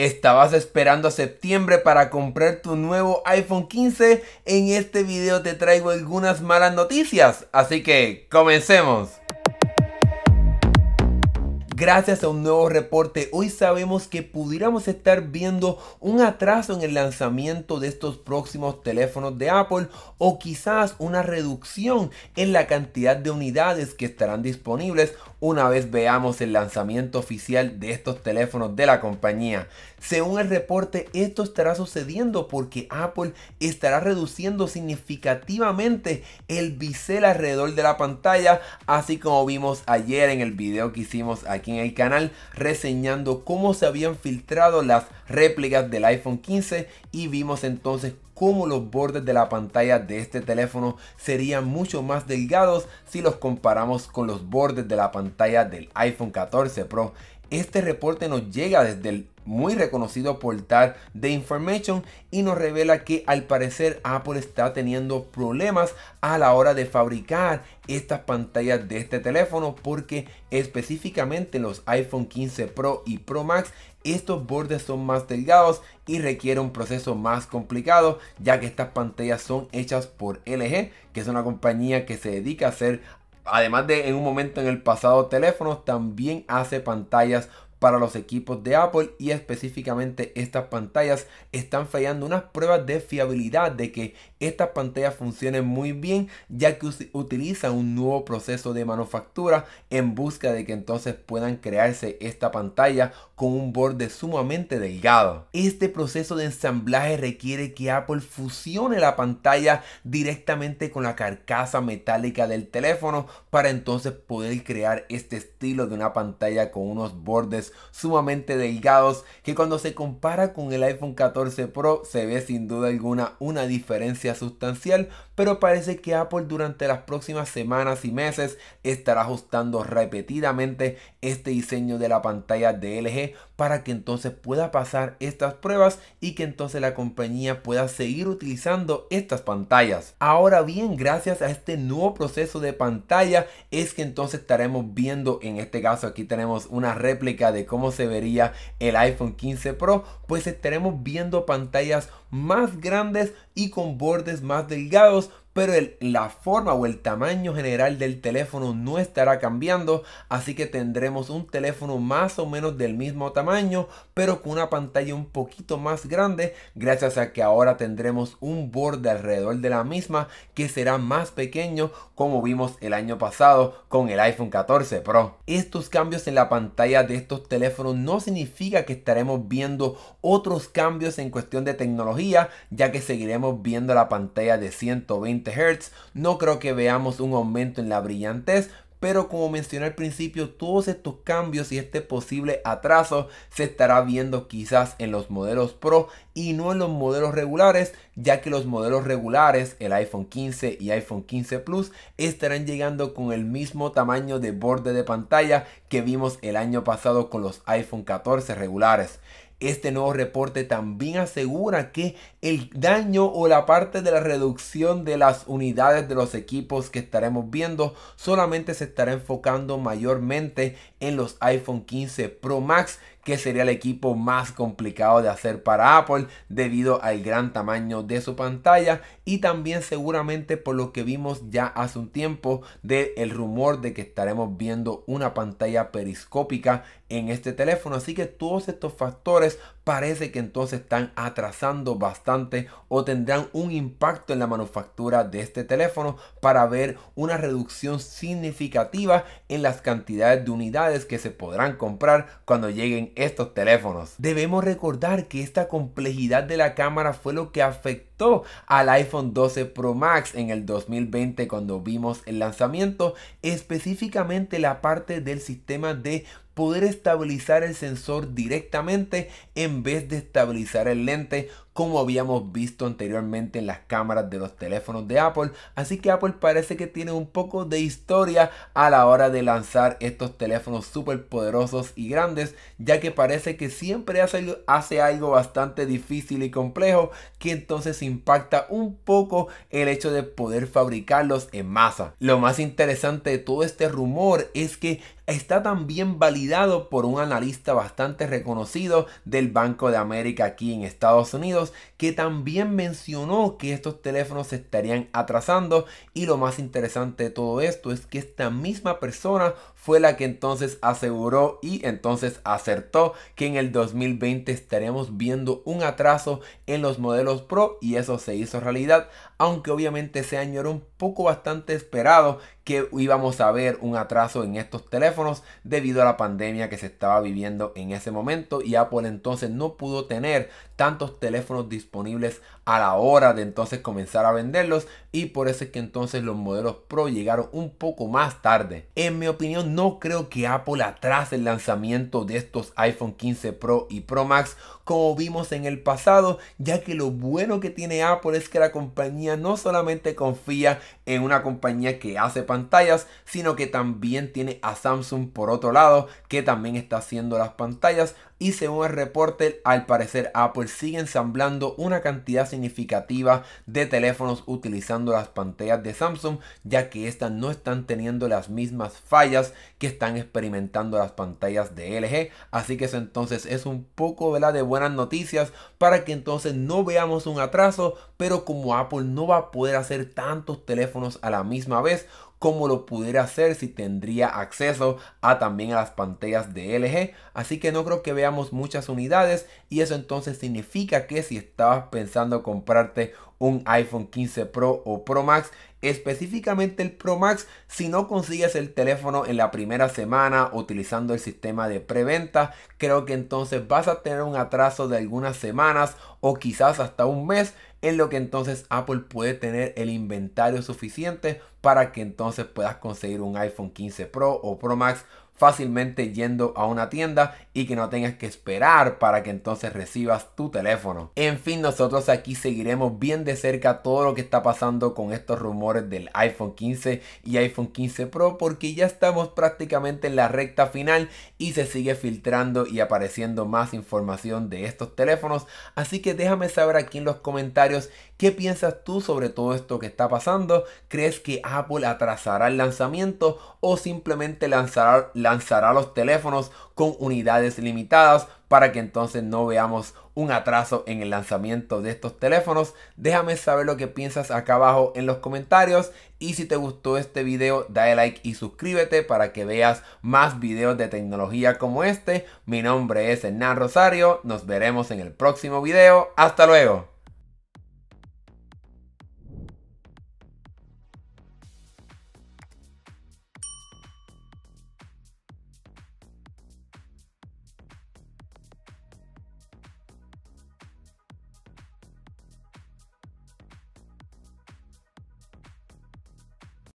¿Estabas esperando septiembre para comprar tu nuevo iPhone 15? En este video te traigo algunas malas noticias, así que comencemos. Gracias a un nuevo reporte, hoy sabemos que pudiéramos estar viendo un atraso en el lanzamiento de estos próximos teléfonos de Apple o quizás una reducción en la cantidad de unidades que estarán disponibles una vez veamos el lanzamiento oficial de estos teléfonos de la compañía. Según el reporte, esto estará sucediendo porque Apple estará reduciendo significativamente el bisel alrededor de la pantalla, así como vimos ayer en el video que hicimos aquí en el canal reseñando cómo se habían filtrado las réplicas del iPhone 15 y vimos entonces cómo los bordes de la pantalla de este teléfono serían mucho más delgados si los comparamos con los bordes de la pantalla del iPhone 14 Pro. Este reporte nos llega desde el muy reconocido portal de Information y nos revela que al parecer Apple está teniendo problemas a la hora de fabricar estas pantallas de este teléfono porque específicamente los iPhone 15 Pro y Pro Max estos bordes son más delgados y requiere un proceso más complicado ya que estas pantallas son hechas por LG que es una compañía que se dedica a hacer además de en un momento en el pasado teléfonos también hace pantallas para los equipos de Apple y específicamente estas pantallas están fallando unas pruebas de fiabilidad de que estas pantallas funcionen muy bien ya que utilizan un nuevo proceso de manufactura en busca de que entonces puedan crearse esta pantalla con un borde sumamente delgado. Este proceso de ensamblaje requiere que Apple fusione la pantalla directamente con la carcasa metálica del teléfono para entonces poder crear este estilo de una pantalla con unos bordes sumamente delgados que cuando se compara con el iPhone 14 Pro se ve sin duda alguna una diferencia sustancial, pero parece que Apple durante las próximas semanas y meses estará ajustando repetidamente este diseño de la pantalla de LG para que entonces pueda pasar estas pruebas y que entonces la compañía pueda seguir utilizando estas pantallas. Ahora bien, gracias a este nuevo proceso de pantalla es que entonces estaremos viendo, en este caso aquí tenemos una réplica de cómo se vería el iPhone 15 Pro, pues estaremos viendo pantallas más grandes y con bordes más delgados pero la forma o el tamaño general del teléfono no estará cambiando, así que tendremos un teléfono más o menos del mismo tamaño, pero con una pantalla un poquito más grande, gracias a que ahora tendremos un borde alrededor de la misma que será más pequeño, como vimos el año pasado con el iPhone 14 Pro. Estos cambios en la pantalla de estos teléfonos no significa que estaremos viendo otros cambios en cuestión de tecnología, ya que seguiremos viendo la pantalla de 120 No creo que veamos un aumento en la brillantez, pero como mencioné al principio, todos estos cambios y este posible atraso se estará viendo quizás en los modelos Pro y no en los modelos regulares, ya que los modelos regulares, el iPhone 15 y iPhone 15 Plus, estarán llegando con el mismo tamaño de borde de pantalla que vimos el año pasado con los iPhone 14 regulares. Este nuevo reporte también asegura que el daño o la parte de la reducción de las unidades de los equipos que estaremos viendo solamente se estará enfocando mayormente en los iPhone 15 Pro Max que sería el equipo más complicado de hacer para Apple debido al gran tamaño de su pantalla y también seguramente por lo que vimos ya hace un tiempo del el rumor de que estaremos viendo una pantalla periscópica en este teléfono. Así que todos estos factores parece que entonces están atrasando bastante o tendrán un impacto en la manufactura de este teléfono para ver una reducción significativa en las cantidades de unidades que se podrán comprar cuando lleguen estos teléfonos. Debemos recordar que esta complejidad de la cámara fue lo que afectó al iPhone 12 Pro Max en el 2020 cuando vimos el lanzamiento, específicamente la parte del sistema de poder estabilizar el sensor directamente en vez de estabilizar el lente como habíamos visto anteriormente en las cámaras de los teléfonos de Apple. Así que Apple parece que tiene un poco de historia a la hora de lanzar estos teléfonos súper poderosos y grandes, ya que parece que siempre hace, hace algo bastante difícil y complejo que entonces impacta un poco el hecho de poder fabricarlos en masa. Lo más interesante de todo este rumor es que está también validado por un analista bastante reconocido del Banco de América aquí en Estados Unidos que también mencionó que estos teléfonos se estarían atrasando. Y lo más interesante de todo esto es que esta misma persona fue la que entonces aseguró y entonces acertó que en el 2020 estaremos viendo un atraso en los modelos Pro y eso se hizo realidad, aunque obviamente ese año era un poco bastante esperado que íbamos a ver un atraso en estos teléfonos debido a la pandemia que se estaba viviendo en ese momento y Apple entonces no pudo tener tantos teléfonos disponibles a la hora de entonces comenzar a venderlos y por eso es que entonces los modelos Pro llegaron un poco más tarde. En mi opinión no creo que Apple atrase el lanzamiento de estos iPhone 15 Pro y Pro Max como vimos en el pasado ya que lo bueno que tiene Apple es que la compañía no solamente confía en una compañía que hace pantallas sino que también tiene a Samsung por otro lado que también está haciendo las pantallas y según el reporte, al parecer Apple sigue ensamblando una cantidad significativa de teléfonos utilizando las pantallas de Samsung, ya que estas no están teniendo las mismas fallas que están experimentando las pantallas de LG. Así que eso entonces es un poco de buenas noticias para que entonces no veamos un atraso, pero como Apple no va a poder hacer tantos teléfonos a la misma vez, como lo pudiera hacer si tendría acceso a también a las pantallas de LG. Así que no creo que veamos muchas unidades y eso entonces significa que si estabas pensando comprarte un iPhone 15 Pro o Pro Max, específicamente el Pro Max, si no consigues el teléfono en la primera semana utilizando el sistema de preventa, creo que entonces vas a tener un atraso de algunas semanas o quizás hasta un mes en lo que entonces Apple puede tener el inventario suficiente para que entonces puedas conseguir un iPhone 15 Pro o Pro Max fácilmente yendo a una tienda y que no tengas que esperar para que entonces recibas tu teléfono. En fin, nosotros aquí seguiremos bien de cerca todo lo que está pasando con estos rumores del iPhone 15 y iPhone 15 Pro porque ya estamos prácticamente en la recta final y se sigue filtrando y apareciendo más información de estos teléfonos. Así que déjame saber aquí en los comentarios qué piensas tú sobre todo esto que está pasando. ¿Crees que Apple atrasará el lanzamiento o simplemente lanzará la lanzará los teléfonos con unidades limitadas para que entonces no veamos un atraso en el lanzamiento de estos teléfonos. Déjame saber lo que piensas acá abajo en los comentarios y si te gustó este video dale like y suscríbete para que veas más videos de tecnología como este. Mi nombre es Hernán Rosario, nos veremos en el próximo video. Hasta luego.